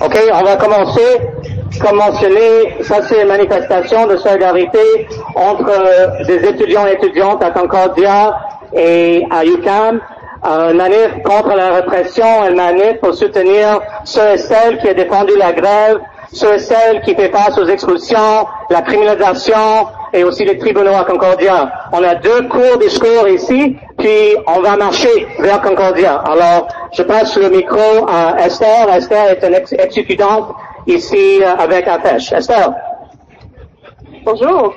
OK, on va commencer. Comme mentionné, ça c'est une manifestation de solidarité entre euh, des étudiants et étudiantes à Concordia et à UCAM. Un manif contre la répression, un manif pour soutenir ceux et celles qui ont défendu la grève, ceux et celles qui font face aux expulsions, la criminalisation et aussi les tribunaux à Concordia. On a deux cours discours ici, puis on va marcher vers Concordia. Alors, je passe le micro à Esther. Esther est une ex- ex-étudiante ici euh, avec APECH. Esther. Bonjour.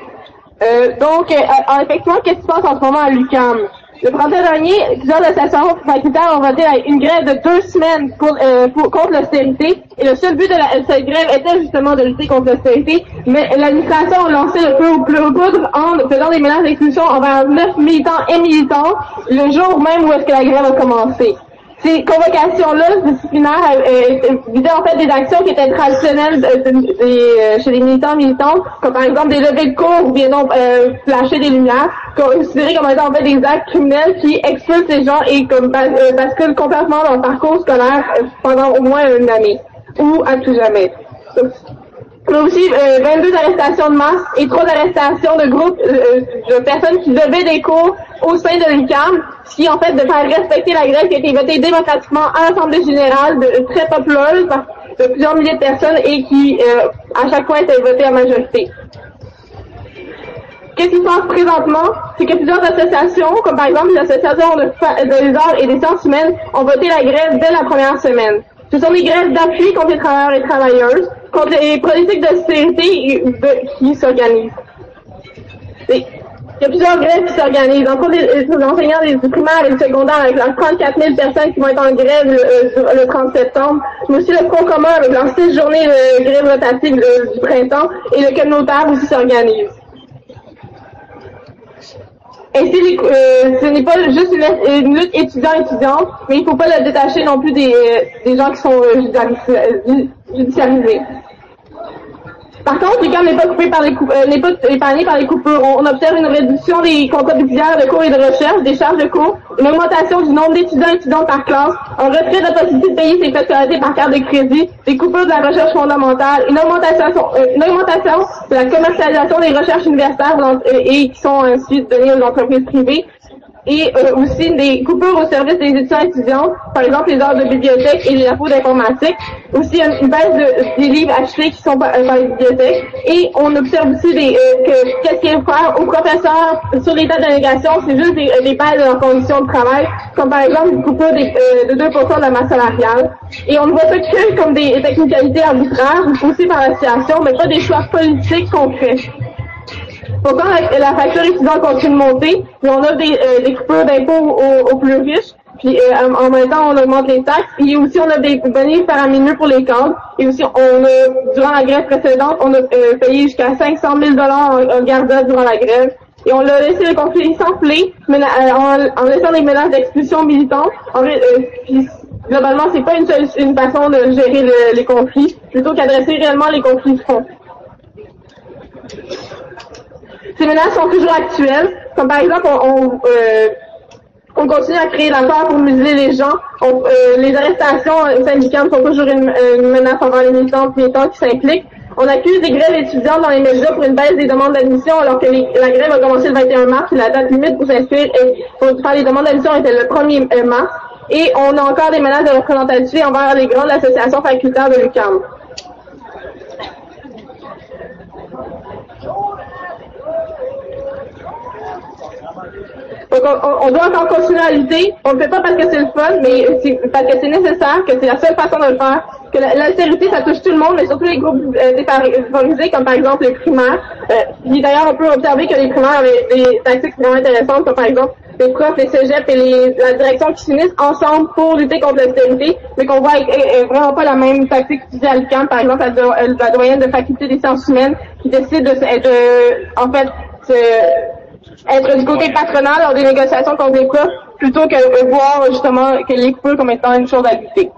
Euh, donc, euh, euh, effectivement, qu'est-ce qui se passe en ce moment à l'UQAM? Le printemps dernier, plusieurs associations facultaires ont voté une grève de deux semaines euh, contre l'austérité. Et le seul but de de cette grève était justement de lutter contre l'austérité. Mais l'administration a lancé le feu au poudre en faisant des menaces d'expulsion envers neuf militants et militantes le jour même où est-ce que la grève a commencé. Ces convocations-là disciplinaires euh, euh, visaient en fait des actions qui étaient traditionnelles euh, chez les militants et militantes, comme par exemple des levées de cours ou bien donc euh, flasher des lumières, considérés comme étant en fait des actes criminels qui expulsent les gens et comme bas- basculent complètement leur parcours scolaire pendant au moins une année ou à tout jamais. A aussi euh, 22 arrestations de masse et trois arrestations de groupes euh, de personnes qui devaient des cours au sein de l'UQAM, ce qui en fait de faire respecter la grève qui a été votée démocratiquement à l'Assemblée générale, de, très populeuse de plusieurs milliers de personnes et qui euh, à chaque fois était votée à majorité. Qu'est-ce qui se passe présentement? C'est que plusieurs associations, comme par exemple les associations de, des arts et des sciences humaines, ont voté la grève dès la première semaine. Ce sont des grèves d'appui contre les travailleurs et travailleuses, contre les politiques d'austérité qui s'organisent. Il y a plusieurs grèves qui s'organisent. Entre les, les enseignants des primaires et du secondaire avec leurs 34 000 personnes qui vont être en grève le, euh, le 30 septembre, mais aussi le Front commun avec leurs 6 journées de grève rotative euh, du printemps et le communautaire aussi s'organise. Ainsi, les- euh, ce n'est pas juste une, lutte étudiant-étudiante, mais il ne faut pas le détacher non plus des, euh, des gens qui sont euh, judiciarisés. Par contre, l'UQAM n'est pas coupé par les coup- euh, n'est pas épargné par les coupures. On, on observe une réduction des contrats d'étudiants de cours et de recherche, des charges de cours, une augmentation du nombre d'étudiants et étudiantes par classe, un retrait de la possibilité de payer ses scolarité par carte de crédit, des coupures de la recherche fondamentale, une augmentation, euh, une augmentation de la commercialisation des recherches universitaires et qui sont ensuite données aux entreprises privées, et euh, aussi des coupures au service des étudiants et étudiantes, par exemple les heures de bibliothèque et les lapos d'informatique, aussi une, baisse de- des livres achetés qui sont par, euh, par les bibliothèques, et on observe aussi des, euh, que qu'est-ce a à faire aux professeurs sur l'état de négation, c'est juste des, des baisses de leurs conditions de travail, comme par exemple une coupure des, euh, de 2% de la masse salariale, et on ne voit pas que comme des technicalités arbitraires, poussées par la situation, mais pas des choix politiques concrets. Pourtant, la, la facture étudiante continue de monter, puis on a des, euh, coupures d'impôts aux, plus riches, puis euh, en même temps, on augmente les taxes, et aussi on a des bonus faramineux pour les cadres, et aussi on a, durant la grève précédente, on a euh, payé jusqu'à 500 000 en, en garda durant la grève, et on a laissé le conflit s'enfler, euh, en, en laissant des menaces d'expulsion militantes, en, puis globalement, c'est pas une, seule- façon de gérer le- les conflits, plutôt qu'adresser réellement les conflits de fond. Ces menaces sont toujours actuelles. Comme par exemple, on, on, euh, on continue à créer la peur pour museler les gens. On- euh, les arrestations au syndicats sont toujours une, menace envers les militants militants qui s'impliquent. On accuse des grèves étudiantes dans les médias pour une baisse des demandes d'admission alors que la grève a commencé le 21 mars et la date limite pour s'inscrire et pour faire les demandes d'admission était le 1er mars. Et on a encore des menaces de représentativité envers les grandes associations facultaires de l'UQAM. On, doit encore continuer à lutter. On ne le fait pas parce que c'est le fun, mais parce que c'est nécessaire, que c'est la seule façon de le faire. Que la- l'altérité, ça touche tout le monde, mais surtout les groupes euh, défavorisés, comme par exemple les primaires. Euh, d'ailleurs, on peut observer que les primaires avaient des tactiques vraiment intéressantes, comme par exemple les profs, les cégeps et la direction qui s'unissent ensemble pour lutter contre l'austérité, mais qu'on voit est, est vraiment pas la même tactique utilisée à l'UQAM, par exemple la, do- euh, la doyenne de faculté des sciences humaines qui décide de, en fait, être du côté patronal lors des négociations contre les profs, plutôt que de voir justement que les coupures comme étant une chose à lutter?